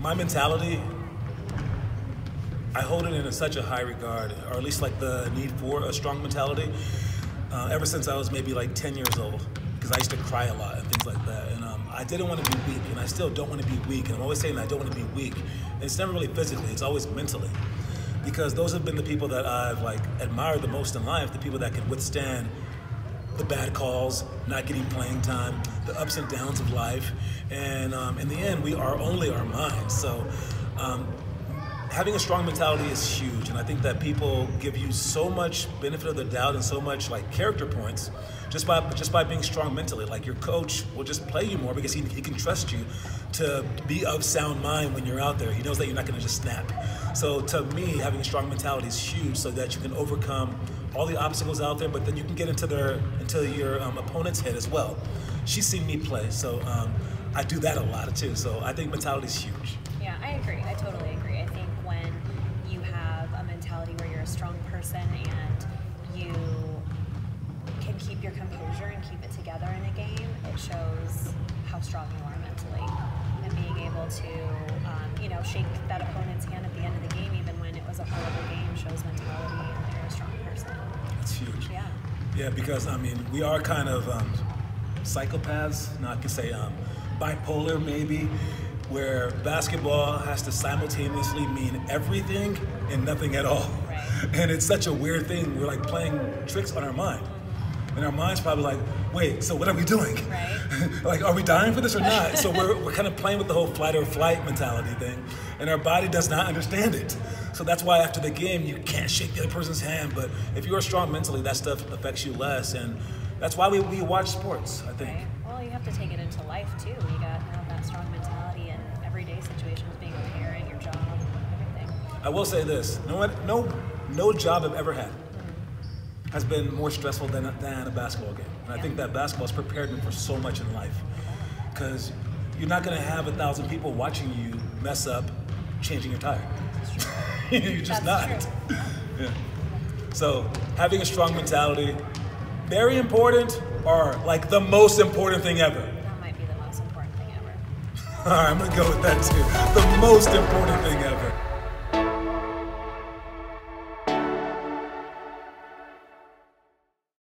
my mentality, I hold it in such a high regard, or at least like the need for a strong mentality. Uh, ever since I was maybe like 10 years old, because I used to cry a lot and things like that. And um, I didn't want to be weak, and I still don't want to be weak. And I'm always saying that I don't want to be weak. And it's never really physically; it's always mentally, because those have been the people that I've like admired the most in life. The people that can withstand the bad calls, not getting playing time, the ups and downs of life, and um, in the end, we are only our minds. So. Um, having a strong mentality is huge and i think that people give you so much benefit of the doubt and so much like character points just by just by being strong mentally like your coach will just play you more because he, he can trust you to be of sound mind when you're out there he knows that you're not going to just snap so to me having a strong mentality is huge so that you can overcome all the obstacles out there but then you can get into their into your um, opponent's head as well. She's seen me play so um, i do that a lot too so i think mentality is huge. Yeah i agree. I totally agree. I think when you have a mentality where you're a strong person and you can keep your composure and keep it together in a game, it shows how strong you are mentally. And being able to, um, you know, shake that opponent's hand at the end of the game, even when it was a horrible game, shows mentality and that you're a strong person. That's huge. Yeah. Yeah, because I mean, we are kind of um, psychopaths. Not to say um, bipolar, maybe where basketball has to simultaneously mean everything and nothing at all. Right. And it's such a weird thing. We're like playing tricks on our mind. And our mind's probably like, wait, so what are we doing? Right. like, are we dying for this or not? so we're, we're kind of playing with the whole fight or flight mentality thing. And our body does not understand it. So that's why after the game, you can't shake the other person's hand. But if you are strong mentally, that stuff affects you less. And that's why we, we watch sports, I think. Right. Well, you have to take it into life too. You got to have that strong mentality in everyday situations, being a parent, your job, everything. I will say this: no, no, no job I've ever had has been more stressful than, than a basketball game. And I think that basketball has prepared me for so much in life. Because you're not going to have a thousand people watching you mess up changing your tire. you're just That's not. yeah. So having a strong mentality, very important, or like the most important thing ever. That might be the most important thing ever. All right, I'm gonna go with that too. The most important thing ever.